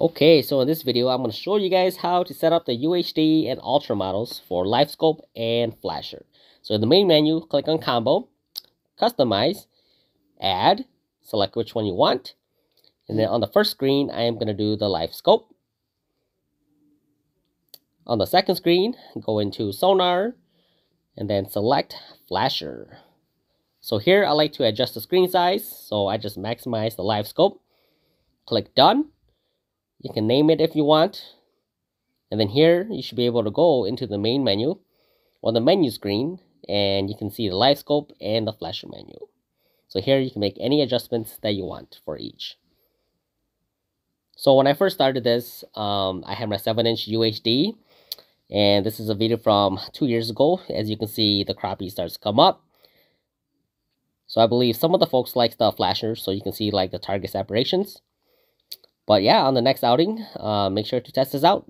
Okay, so in this video, I'm going to show you guys how to set up the UHD and Ultra models for LiveScope and Flasher. So in the main menu, click on Combo, Customize, Add, select which one you want. And then on the first screen, I am going to do the LiveScope. On the second screen, go into Sonar, and then select Flasher. So here, I like to adjust the screen size, so I just maximize the LiveScope. Click Done you can name it if you want. And then here, you should be able to go into the main menu on the menu screen and you can see the live scope and the flasher menu. So here you can make any adjustments that you want for each. So when I first started this, um, I had my 7-inch UHD and this is a video from two years ago. As you can see, the crappie starts to come up. So I believe some of the folks like the flashers, so you can see like the target separations. But yeah, on the next outing, uh, make sure to test this out.